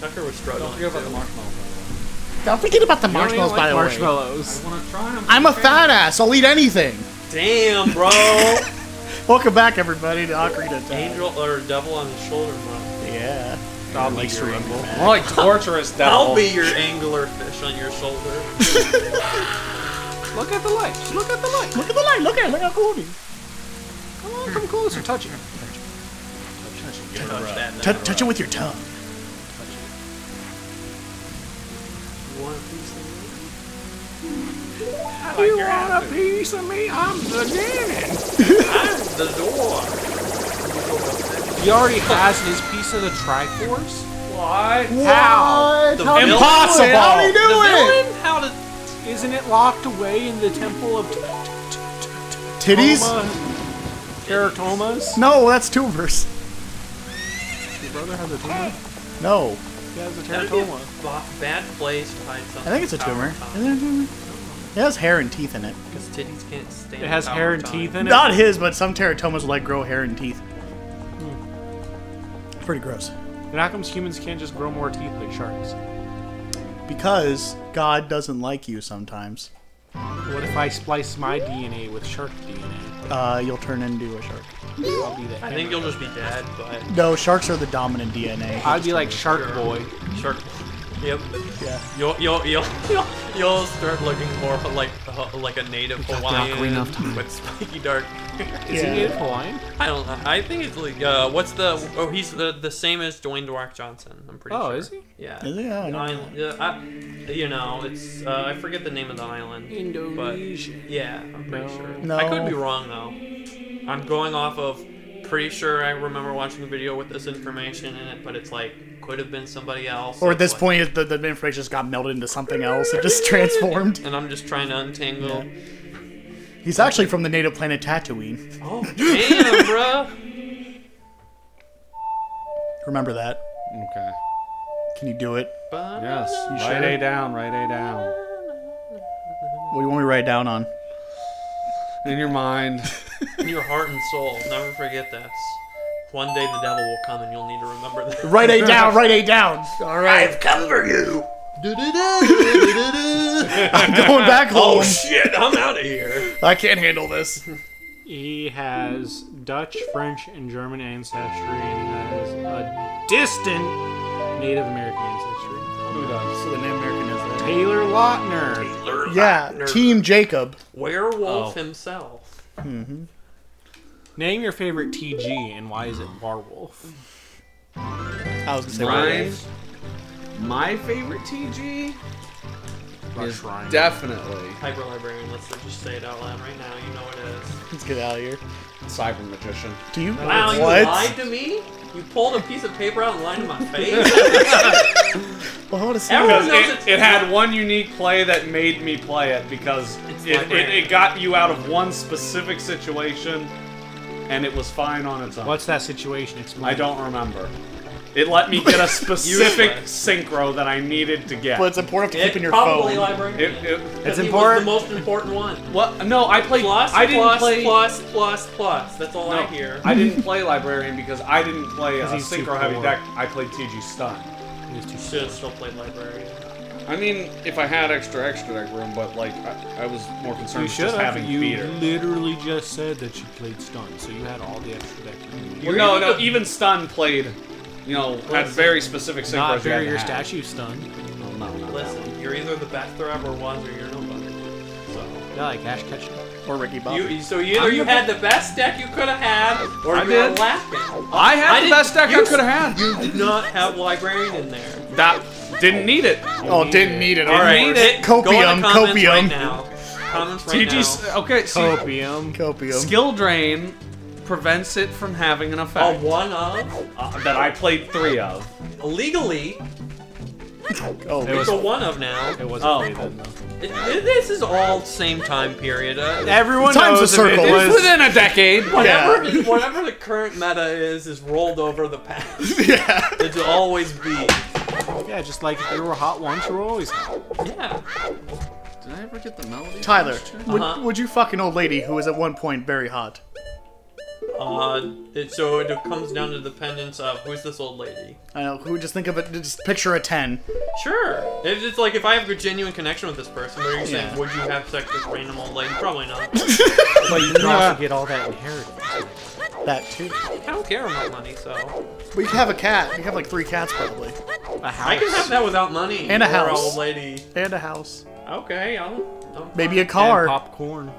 Tucker was struggling. Don't forget about the too. marshmallow. Don't forget about the You marshmallows, like by the way. marshmallows. I want to try them. I'm a fat ass. I'll eat anything. Damn, bro. Welcome back, everybody, to Ocarina of Time. Angel or devil on his shoulder, bro. Yeah. God likes to rumble. More like torturous devil. I'll be your angler fish on your shoulder. Look at the light. Just look at the light. Look at the light. Look at it. Look how cool it is. Come on, come closer. Touch it. Touch that. Touch, touch it with your tongue. Want a piece of You want a piece of me? I'm the Ganon. me? I'm the door. He already has his piece of the Triforce. Why? How? The How do you villain? do it? Impossible. How do you do The it? villain? How did? Isn't it locked away in the temple of t- Titties? Teratomas? No, that's tumors. Your brother has a tumor? No. He has a That'd a teratoma. ba- bad place to hide something. I think it's a tumor. Isn't it a tumor? It has hair and teeth in it. Because titties can't stand. It has the hair and time. teeth in it. Not his, but some teratomas like grow hair and teeth. Hmm. Pretty gross. And how comes humans can't just grow more teeth like sharks? Because God doesn't like you sometimes. What if I splice my DNA with shark DNA? Uh, you'll turn into a shark. I'll be the I think you'll just be dead, but No, sharks are the dominant DNA. I'd be like Shark Boy. shark. Yep. Yeah. You'll you'll you'll you'll, you'll start looking more like uh, like a native Hawaiian Ocarina of Time. with spiky dark. Is Yeah. he native Hawaiian? I don't know. I think it's like uh, what's the oh he's the the same as Dwayne the Rock Johnson. I'm pretty sure. Oh, sure. is he? Yeah. Is he? Oh, I The island, yeah, I, you know, it's uh, I forget the name of the island. Indonesia. But yeah, I'm pretty No. sure. No. I could be wrong though. I'm going off of pretty sure I remember watching a video with this information in it, but it's like could have been somebody else. Or at this Like- point, the, the information just got melded into something else. It just transformed. and I'm just trying to untangle. He's actually from the native planet Tatooine. Oh damn, bruh. Remember that. Okay. Can you do it? Yes. You Write sure? A down. Write A down. What do you want me to write down on? In your mind. In your heart and soul, never forget this. One day the devil will come and you'll need to remember this. Write A down. Write A down. All right. I've come for you. I'm going back oh, home. Oh shit, I'm out of here. I can't handle this. He has Dutch, French, and German ancestry, and has a distant Native American ancestry. Who does? So the Native American is that. Taylor Lautner. Yeah, Team Jacob. Werewolf Oh. himself. Mm-hmm. Name your favorite TG and why is it Warwolf? I was gonna say Mine, werewolf. my favorite TG is Ryan. definitely Hyper Librarian, let's just say it out loud right now. You know what it is. Let's get out of here. Cyber Magician. Do you? Wow, you what? lied to me? You pulled a piece of paper out and lied to my face? Well, what is Everyone Because knows it, it had one unique play that made me play it because it, it, it got you out of one specific situation and it was fine on its own. What's that situation? Explain. I don't remember. It let me get a specific synchro that I needed to get. But it's important to keep in your probably phone. librarian. it, it, It's he important. Was the most important one. what? No, I played. Plus, I didn't plus, play. plus, plus, plus. That's all I hear. I didn't play librarian because I didn't play a 'Cause he's synchro heavy deck. I played TG stun. He's too Should have still played librarian. I mean, if I had extra extra deck room, but like I, I was more concerned You with should just have. having You beater. literally just said that you played stun, so you had all the extra deck. Well, no, You're no, either- even stun played. You know, had very specific synchros. Not you very had your statue stun. No, no, no. Listen, you're either the best there ever was or you're nobody. So. Yeah, like Ash Ketchum. Or Ricky Bobby. You, so either you had the best deck you could have had, or I you were laughing. I had I the best deck I you- could have had. You did not have librarian in there. That didn't need it. oh, didn't need it. All right. Alright. Need it. Go in the Copium, comments copium. right now. Comments right TG's now. okay. See, Copium. Copium. skill drain prevents it from having an effect. A one of uh, that I played three of. legally. Oh, It was- a one of now. It wasn't Oh. free then. It, it- this is all same time period. Uh, Everyone Time's knows a circle. It's was- within a decade. whatever, whatever the current meta is, is rolled over the past. yeah. It'll always be. Yeah, just like if you were hot once, you were always hot. Yeah. Did I ever get the melody? Tyler, would, Uh-huh. would you fuck an old lady who was at one point very hot? Uh, it, so it comes down to the dependence of who's this old lady. I know. Who just think of it? Just picture a ten. Sure. If it's like if I have a genuine connection with this person, what are you saying? Would you have sex with random old lady? Probably not. But you can also get all that inheritance. That too. I don't care about money, so We could have a cat. We could have like three cats probably, A house. I can have that without money. And a for house. old lady. and a house. Okay, I'll. I'll Maybe a And car. popcorn.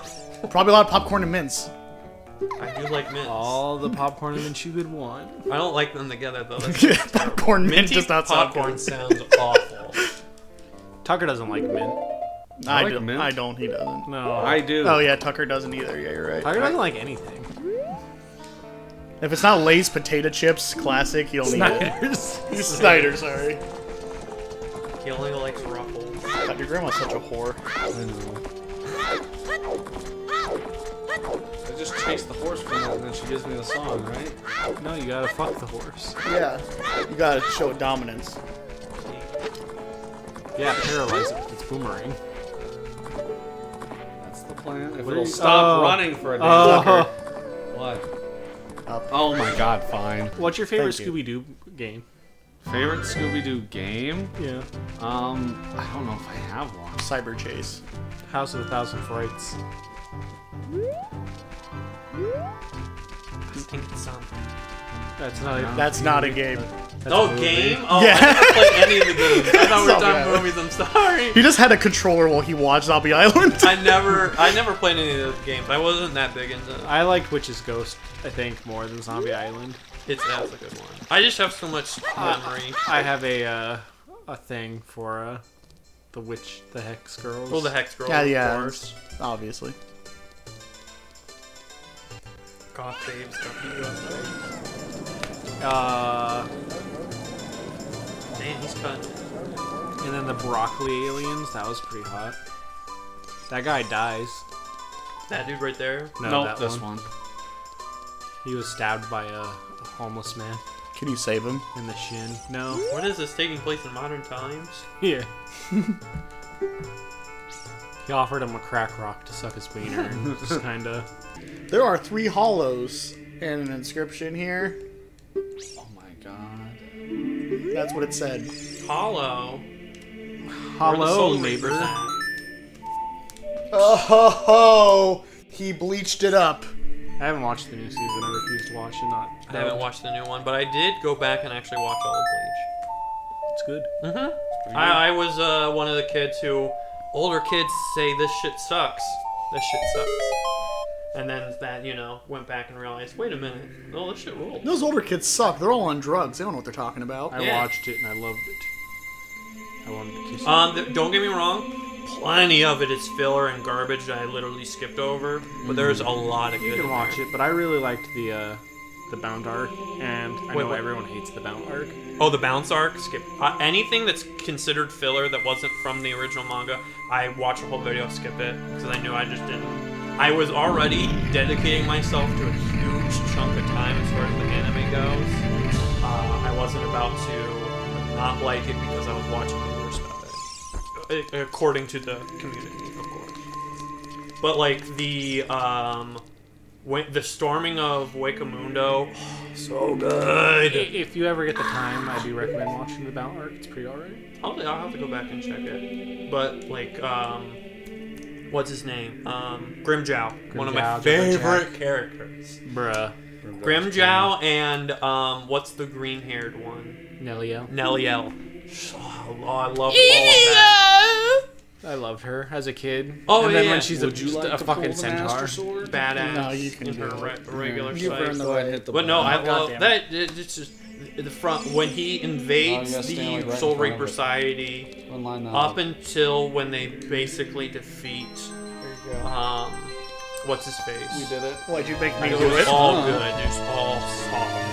Probably a lot of popcorn and mints. I do like mints. All the popcorn and mints you could want. I don't like them together though. Popcorn mint Minty does not sound popcorn good. sounds awful. Tucker doesn't like mint. I, like don't. mint. I don't. He doesn't. No. I do. Oh yeah, Tucker doesn't either. Yeah, you're right. Tucker doesn't like anything. If it's not Lay's potato chips, classic, you don't need it. Snyder's. Snyder, sorry. He only likes ruffles. God, your grandma's such a whore. I just chase the horse from it, and then she gives me the song, right? No, you gotta fuck the horse. Yeah. You gotta show dominance. Yeah, paralyze it with its boomerang. That's the plan. If it'll stop oh. running for a day. Oh. What? Up. Oh my god, fine. What's your favorite Thank. Scooby Doo game? Favorite Scooby Doo game? Yeah. Um, I don't know if I have one. Cyber chase. House of a Thousand Frights. Pink sun. That's not even. That's not a game. That's Oh, a movie. game? Oh, Yeah. I didn't play any of the games. I thought we were So talking bad. movies. I'm sorry. He just had a controller while he watched Zombie Island. I never, I never played any of those games. I wasn't that big into. it. I liked Witch's Ghost, I think, more than Zombie Island. It's that's a good one. I just have so much memory. I have a uh, a thing for uh, the witch, the hex girls. Well, the Hex girls. yeah, of yeah. course. Obviously. Goth babes, goth Uh, Damn, he's cutting. and then the broccoli aliens. That was pretty hot. That guy dies. That dude right there. No, nope, that this one. one. He was stabbed by a, a homeless man Can you save him? in the shin. No. What is this taking place in modern times? Yeah. he offered him a crack rock to suck his wiener, and just kind of. There are three hollows and an inscription here. Oh my god. That's what it said. Hollow. Where the Hello, neighbor. Oh ho ho! He bleached it up. I haven't watched the new season. I refuse to watch it. Not. I haven't watched the new one, but I did go back and actually watch all of Bleach. It's good. Bleach. Mm-hmm. I, I was uh, one of the kids who older kids say this shit sucks. This shit sucks. And then that, you know, went back and realized, wait a minute, oh, this shit rules. Those older kids suck. They're all on drugs. They don't know what they're talking about. I Yeah. watched it and I loved it. I wanted to kiss you. Um, th- don't get me wrong, plenty of it is filler and garbage that I literally skipped over, but there's a lot of good. you can in watch there. it, but I really liked the uh, the Bount arc, and I Wait, know what? everyone hates the bound arc. Oh, the bounce arc. Skip uh, anything that's considered filler that wasn't from the original manga. I watch a whole video, skip it because I knew I just didn't. I was already dedicating myself to a huge chunk of time as far as the anime goes. Uh, I wasn't about to not like it because I was watching the worst of it, according to the community, of course. But like the um, when, the storming of Hueco Mundo, so good. If you ever get the time, I do recommend watching the Battle arc. It's pretty alright. I'll, I'll have to go back and check it. But like, um, what's his name? Um, Grimmjow, one of my Grimmjow, favorite characters. Bruh. Grimmjow and um, what's the green-haired one? Nellio. Nelliel. Oh, I love all of that. I loved her as a kid. Oh, and then yeah. when she's a, Would you just like a fucking centaur. Sword? Badass No, you can in do her it. re- regular You've size. earned the right hit the But no. I Oh, love goddamn. that. it- It's just the front when he invades Oh, you gotta stand, like, the right Soul front Reaper. Society. One line up until when they basically defeat There you go. um what's his face We did it. Why'd you make me do it do was it? all Huh. good it was all solid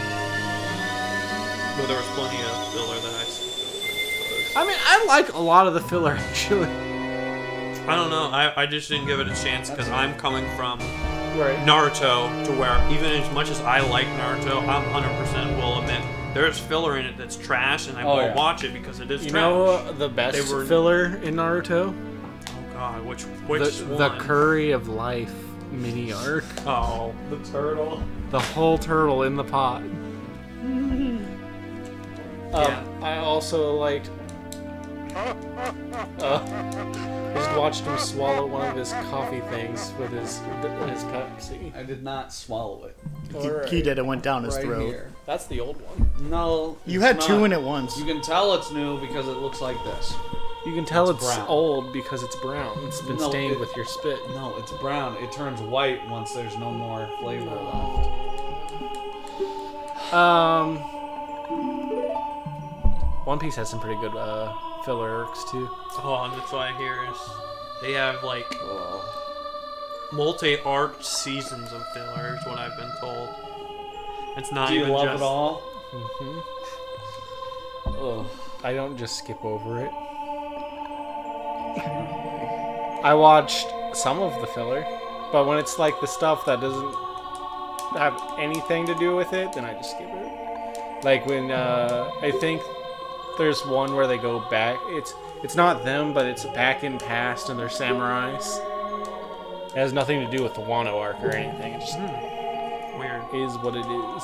but there was plenty of filler that I skipped. I mean, I like a lot of the filler actually. I don't know I, I just didn't give it a chance because I'm coming from Right. Naruto to where even as much as I like Naruto I'm 100% will admit there's filler in it that's trash and I Oh, won't yeah. watch it because it is trash. You trash know the best were- filler in Naruto? oh god which which the, one the curry of life. mini arc. Oh, The turtle. The whole turtle in the pot. Yeah. Um, I also liked. Uh, I just watched him swallow one of his coffee things with his his Pepsi. I did not swallow it. He, he did. It went down his Right throat. here. That's the old one. No. You it's had two in at once. You can tell it's new because it looks like this. You can tell It's it's, brown. old because it's brown. It's been No, stained it- with your spit. No, it's brown. It turns white once there's no more flavor left. Um, One Piece has some pretty good uh, filler arcs too. oh, and that's what I hear is they have like Oh. multi-arc seasons of filler. Is what I've been told. It's not Do you even love just. it all? Mm-hmm. Ugh. I don't just skip over it. I watched some of the filler, but when it's like the stuff that doesn't have anything to do with it, then I just skip it. Like when uh, I think there's one where they go back. It's it's not them, but it's back in past and they're samurais. It has nothing to do with the Wano arc or anything. It just Weird. is what it is.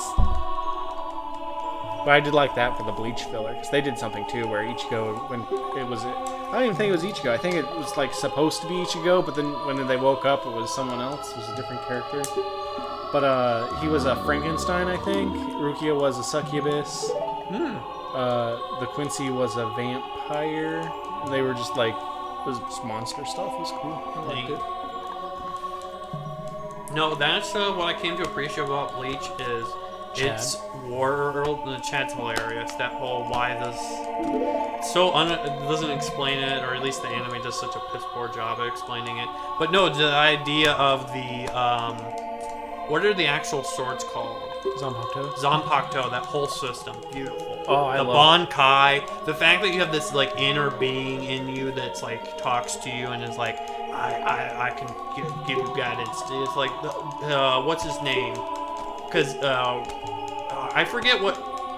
But I did like that for the Bleach filler because they did something too where Ichigo when it was I don't even think it was Ichigo. I think it was like supposed to be Ichigo, but then when they woke up, it was someone else. It was a different character. But uh, he was a Frankenstein, I think. Rukia was a succubus. Hmm. Uh, the Quincy was a vampire. They were just like it was just monster stuff. It was cool. I liked it. No, that's uh, what I came to appreciate about Bleach is Chad. its world. The Chad's hilarious. That whole why this so un, it doesn't explain it, or at least the anime does such a piss poor job at explaining it. But no, the idea of the um, what are the actual swords called? Zanpakuto. Zanpakuto, that whole system, beautiful. Oh, I the love Bankai, the fact that you have this like inner being in you that's like talks to you and is like, I, I, I can give, give you guidance. It's like, the, uh, what's his name? Because uh, uh, I forget what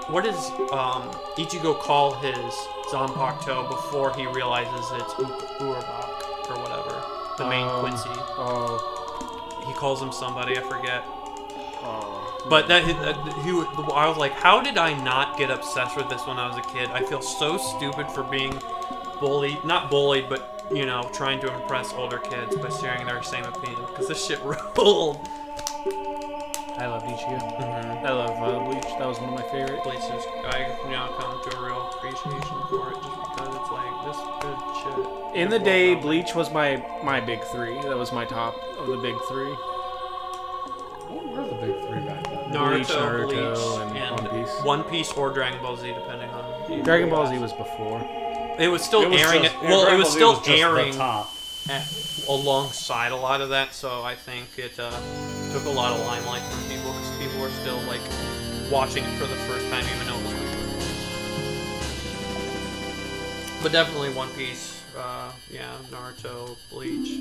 what does um, Ichigo call his Zanpakuto before he realizes it's U- Urabak or whatever, the main Um, Quincy. Oh, He calls him somebody, I forget. oh. But that, that he, I was like, how did I not get obsessed with this when I was a kid? I feel so stupid for being bullied, not bullied, but you know, trying to impress older kids by sharing their same opinion because this shit ruled. I love Ichigo. Mm-hmm. I love uh, Bleach. That was one of my favorite. Bleach Places I now come to a real appreciation for it just because it's like this good shit. In the day. Bleach was my my big three. That was my top of the big three. Naruto, Bleach, Naruto, Bleach, and and, One Piece. One Piece or Dragon Ball Z, depending on. Dragon Ball Z was before. It was still It was airing. just- it, well, it was Ball Z still was just the airing. top. at, alongside a lot of that, so I think it uh, took a lot of limelight from people because people were still like watching it for the first time, even though it was. But definitely One Piece, uh, yeah, Naruto, Bleach.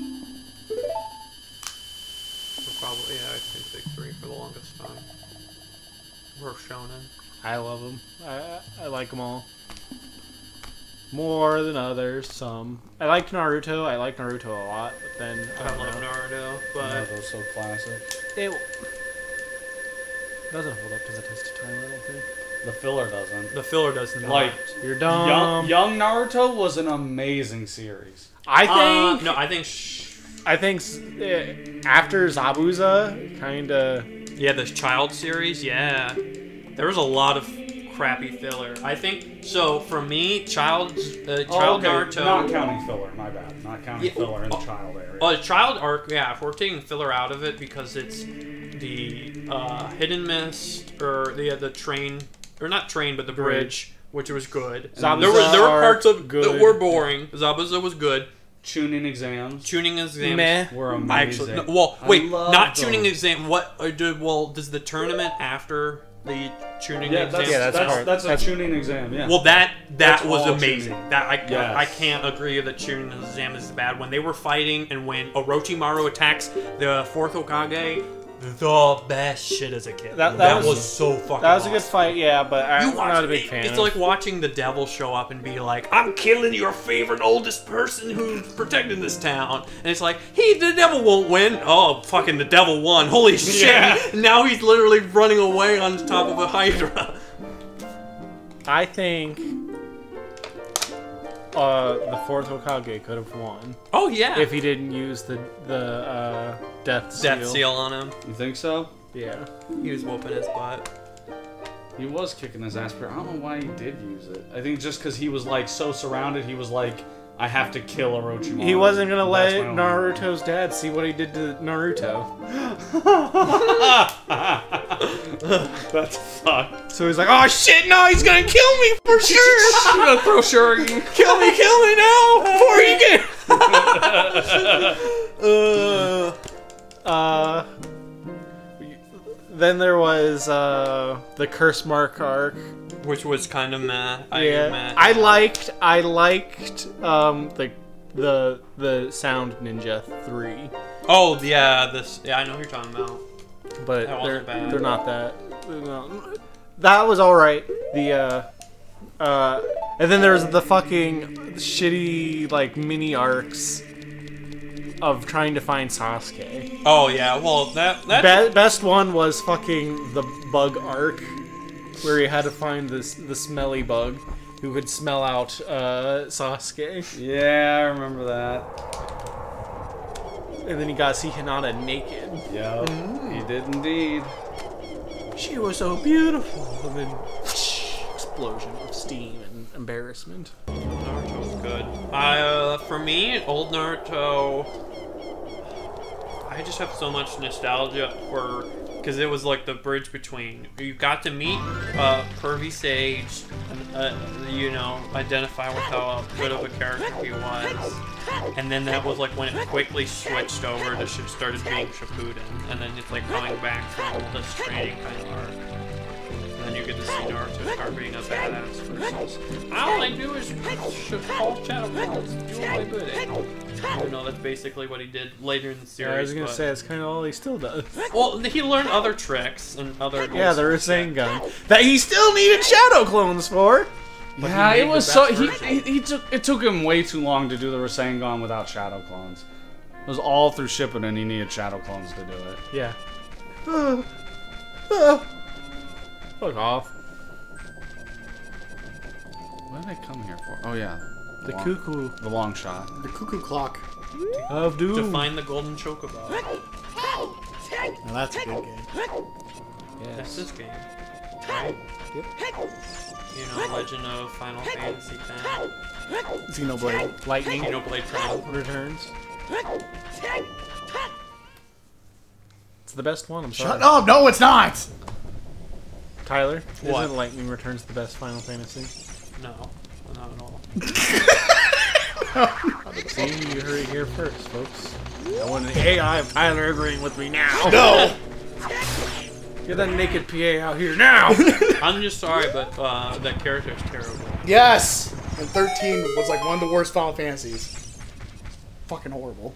Were probably yeah, I think big three for the longest time. Or Shonen. I love them. I I like them all. More than others, some. I liked Naruto. I like Naruto a lot, but then I I don't love know. Naruto, but Naruto's so classic. It doesn't hold up to the test of time. I don't think. The filler doesn't. the filler does not. Like, You're dumb. young, young Naruto was an amazing series. I Uh, think. no, I think. Sh- I think eh, after Zabuza, kind of. Yeah, the child series, yeah. There was a lot of crappy filler. I think so. For me, child, uh, child Naruto. Oh, Not counting filler, my bad. Not counting Yeah, filler in the oh, child area. Oh, the child arc, yeah. If we're taking filler out of it because it's the uh, hidden mist or the uh, the train or not train but the bridge, which was good. Zabuza there were there were parts of arc, that good. were boring. Zabuza was good. Chunin exams Chunin exams. Meh. were I amazing. actually no, well I wait love not those. chunin exam what uh, do, well does the tournament after the chunin Yeah, exam that's, Yeah, that's that's, that's, that's- a chunin exam. Yeah. well that that That's was amazing chunin. that I, Yes. I can't agree that chunin exam is bad when they were fighting and when Orochimaru attacks the fourth Hokage the best shit as a kid. That- That, that was, was- so fucking. That was a good fight, yeah, but I, watch not a it, big fan. It's like watching the devil show up and be like, "I'm killing your favorite oldest person who's protecting this town," and it's like, "He, the devil won't win." Oh, fucking the devil won! Holy shit! Yeah. Now he's literally running away on top of a hydra. I think uh, the fourth Hokage could have won Oh yeah, if he didn't use the the uh, death seal. death seal on him. You think so? Yeah. He was whooping his butt. He was kicking his ass, but I don't know why he did use it. I think just because he was like so surrounded, he was like, I have to kill Orochimaru. He wasn't gonna let my only- Naruto's dad see what he did to Naruto. That's fucked. So he's like, "Oh shit, no, he's gonna kill me for sure! I'm gonna throw Shuriken. kill me, kill me now before he can." uh, uh, then there was uh the curse mark arc. Which was kind of meh. I Yeah, meh. I liked, I liked um the the the Sound Ninja three. Oh yeah, this. Yeah, I know who you're talking about. but That they're wasn't bad. they're not that. that was all right. The uh uh, and then there's the fucking shitty like mini arcs of trying to find Sasuke. Oh yeah, well that that Be- best one was fucking the bug arc, where he had to find this the smelly bug who could smell out uh, Sasuke, Yeah, I remember that. and then he got to see Hinata naked. Yep, he did indeed. She was so beautiful, and then explosion of steam and embarrassment. Naruto was good. Uh, for me, old Naruto. I just have so much nostalgia for because it was like the bridge between you got to meet uh, Pervy Sage, and, uh, you know, identify with how good of a character he was, and then that was like when it quickly switched over to started being Shippuden, and then it's like going back from this training kind of arc. And then you get to see Naruto start being a badass versus all I do is sh- call Shadow Balls, do my bidding. You know, that's basically what he did later in the series. Yeah, I was gonna but- say that's kind of all he still does. Well, he learned other tricks and other. Yeah, the Rasengan that he still needed shadow clones for. But he Yeah, it was so he, version. he he took it took him way too long to do the Rasengan without shadow clones. It was all through shipping, and he needed shadow clones to do it. Yeah. Fuck off. What did I come here for? Oh yeah, The long- cuckoo the long shot. The cuckoo clock. of doom. to find the golden chocobo. Now that's a good game. That's this game, right? Yep. You know, Legend of Final Fantasy X, Xenoblade. Lightning Xenoblade Chronicles. returns. It's the best one. I'm sorry. Shut up! No, it's not. Tyler, What? isn't Lightning Returns the best Final Fantasy? No, not at all. See, you heard it here first, folks. I want an AI of Tyler agreeing with me now. No. Get that naked PA out here now. I'm just sorry, but uh, that character is terrible. yes. And 13 was like one of the worst Final Fantasies. Fucking horrible.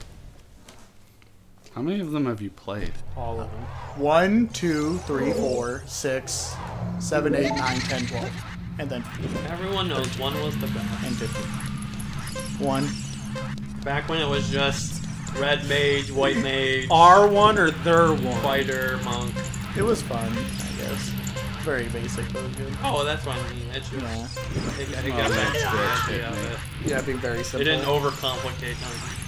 How many of them have you played? All of them. One, two, three, four, six, seven, eight, nine, ten, twelve, and then Everyone knows one was the best. and fifteen. One. Back when it was just red mage, white mage, R1 or their one? fighter, monk. It was fun, I guess. Very basic, but good. Oh, that's what I mean. It's just, Yeah. it, it got back to the idea of it. Yeah, being very simple. It didn't overcomplicate things.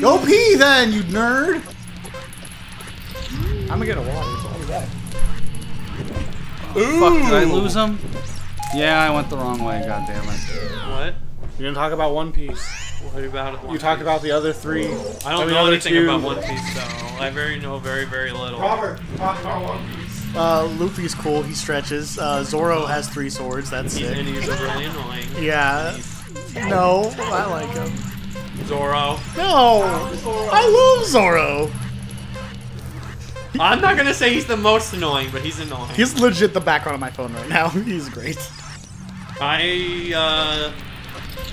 Go pee then, you nerd! I'm gonna get a water, so I'll be back. Fuck, did I lose him? Yeah, I went the wrong way. God damn it. What? You didn't talk about One Piece. What about it? You talked about the other three. I I don't mean, know anything two- about One Piece, though. I very know very, very little. Robert, talk about One Piece. Uh, Luffy's cool, he stretches. Uh, Zoro has three swords, that's He's, and he's really annoying. Yeah. No, I like him. Zoro. No! I love Zoro! I'm not gonna say he's the most annoying, but he's annoying. He's legit the background of my phone right now. He's great. I uh,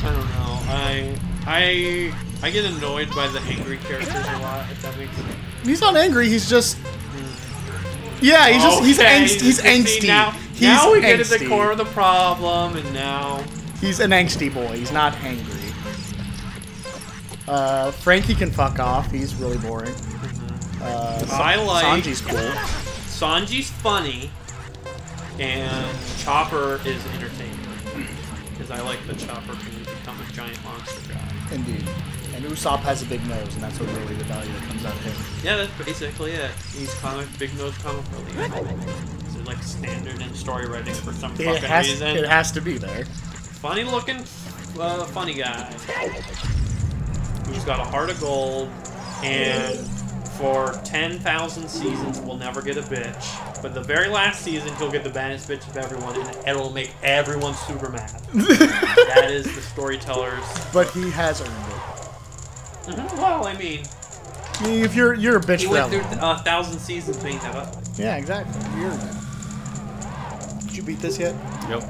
I don't know. I I I get annoyed by the angry characters a lot. If that makes sense. He's not angry. He's just. Yeah, he's just he's Okay, angst, he's see, angsty. Now, he's now we get at the core of the problem, and now He's an angsty boy. He's not angry. Uh, Franky can fuck off. He's really boring. Uh, Sa- I like- Sanji's cool. Sanji's funny, and Chopper is entertaining. Because I like the Chopper can become a giant monster guy. Indeed. And Usopp has a big nose, and that's what really the value that comes out of him. Yeah, that's basically it. He's comic big nose comic relief. Is it like standard in story writing for some It fucking has, reason? it has to be there. Funny looking, uh, funny guy. Who's got a heart of gold, and for 10,000 seasons will never get a bitch. But the very last season, he'll get the baddest bitch of everyone, and it'll make everyone super mad. that is the storyteller's. But he has earned it. Mhm, Well, I mean, If you're you're a bitch he went through a thousand seasons being that up. Yeah, exactly. You earned it. Did you beat this yet? Yep.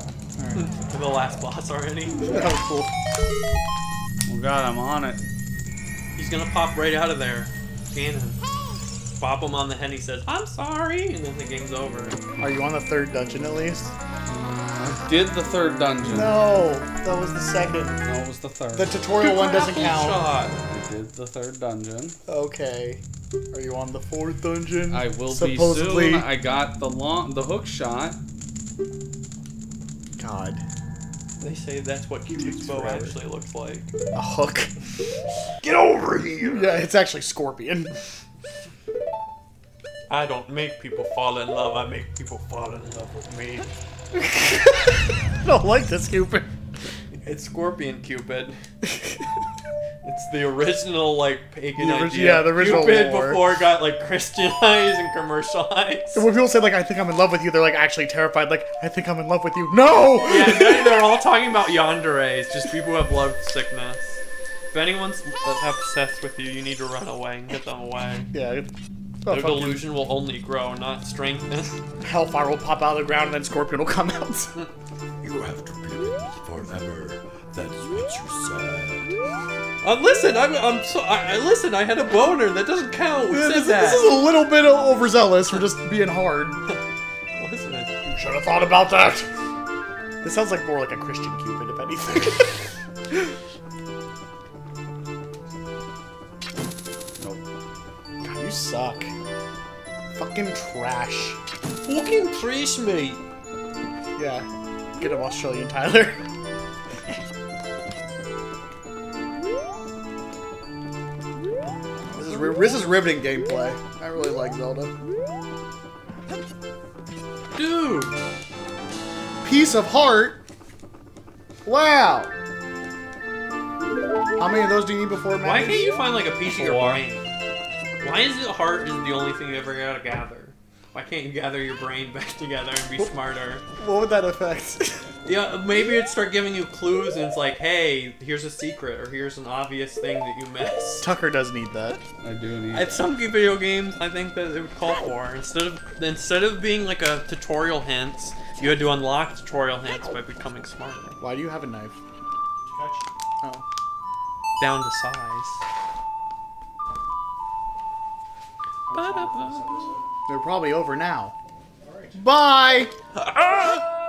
To the last boss already. That was cool. Oh god, I'm on it. He's gonna pop right out of there. Ganon. Bop him on the head. He says, "I'm sorry," and then the game's over. Are you on the third dungeon at least? I did the third dungeon. No, that was the second. No, it was the third. The tutorial one doesn't Apple count. Shot. I did the third dungeon. Okay. Are you on the fourth dungeon? I will Supposedly. be soon. I got the long, the hook shot. God. They say that's what Cupid's bow forever. actually looks like. A hook. Get over here! Yeah, it's actually Scorpion. I don't make people fall in love. I make people fall in love with me. I don't like this Cupid. It's Scorpion Cupid. It's the original like pagan The orig- idea. yeah, the original Cupid lore. before it got like Christianized and commercialized. And when people say like I think I'm in love with you, they're like actually terrified. Like I think I'm in love with you. No. Yeah, now they're all talking about yanderes, just people who have love sickness. If anyone's obsessed with you, you need to run away and get them away. yeah. Oh, Their fuck you. delusion will only grow, not strengthen. Hellfire will pop out of the ground and then Scorpion will come out. You have to live forever. Uh, listen, I'm, I'm so, I, I listen. I had a boner. That doesn't count. Who this, said is- that? this is a little bit overzealous for just being hard. Listen, You should have thought about that. This sounds like more like a Christian Cupid, if anything. Nope. God, you suck. Fucking trash. fucking trash me. Yeah. Get him, Australian Tyler. this is ri- riveting gameplay. I really like Zelda. Dude, Piece of heart. Wow. How many of those do you need before it why can't you find like a piece of your Four. brain? Why is it heart is the only thing you ever gotta gather? Why can't you gather your brain back together and be smarter? What would that affect? Yeah, maybe it'd start giving you clues and it's like, hey, here's a secret or here's an obvious thing that you missed. Tucker does need that. I do need. At some video games, I think that it would call for instead of instead of being like a tutorial hints, you had to unlock tutorial hints by becoming smarter. Why do you have a knife? Oh. Down to size. Ba-da-ba. They're probably over now. Bye! Ah!